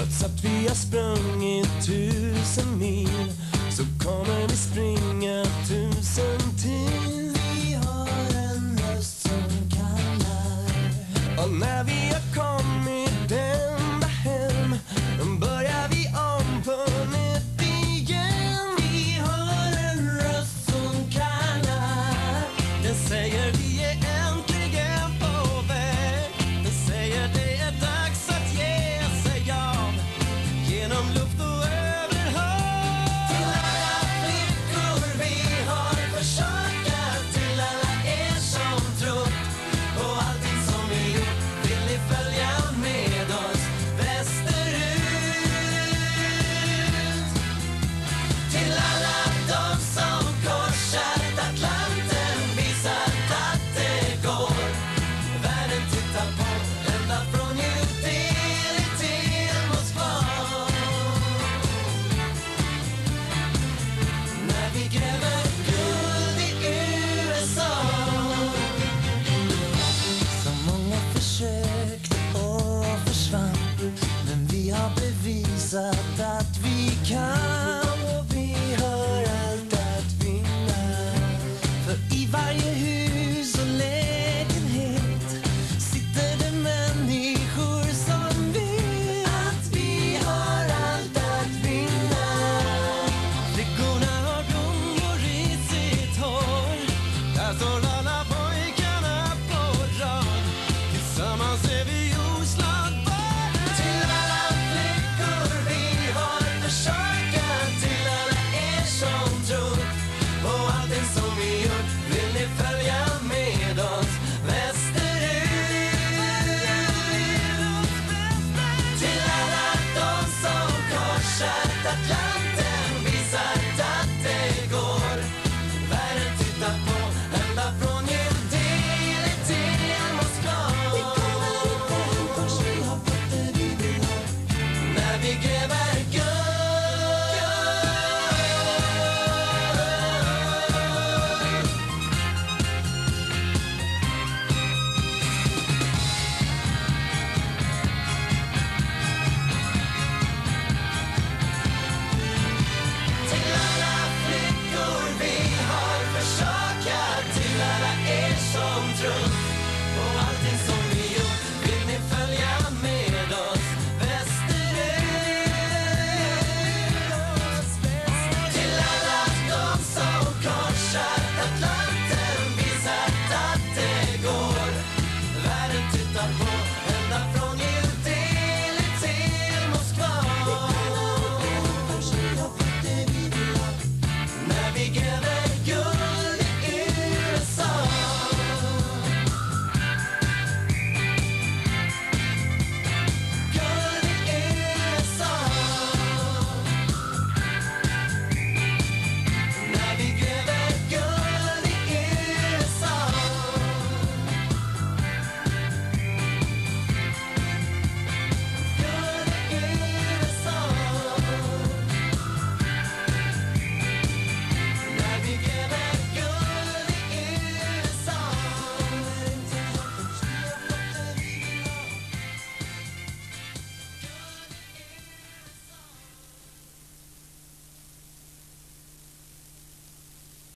Trots att vi har sprungit tusen mil så kommer vi springa tusen till. Vi har en röst som kallar. Och när vi har kommit ända hem börjar vi om på nytt igen. Vi har en röst som kallar. Den säger vi är